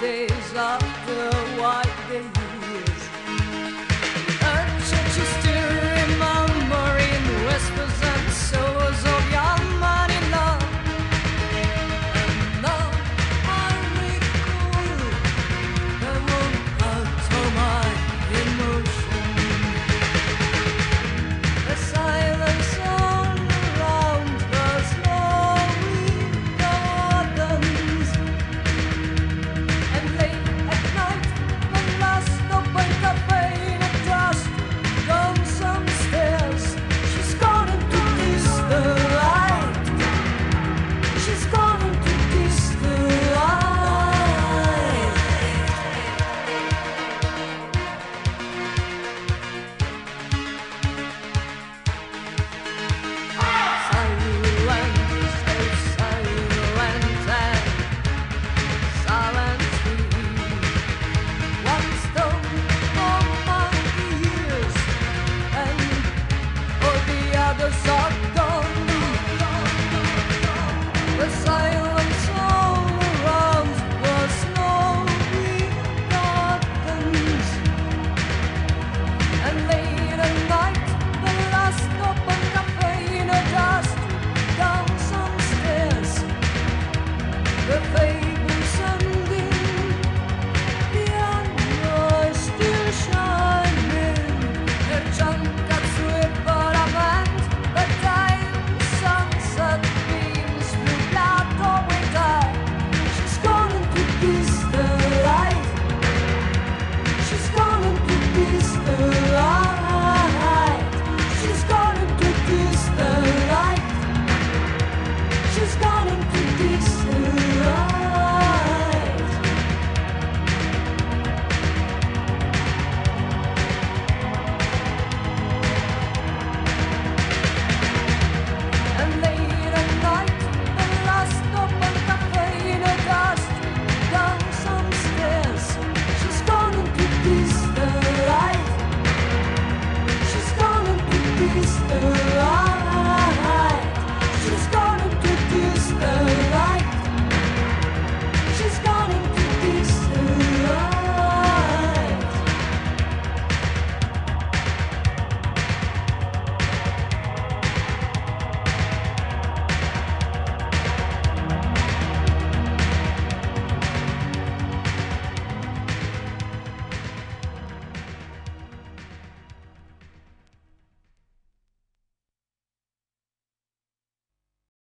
day.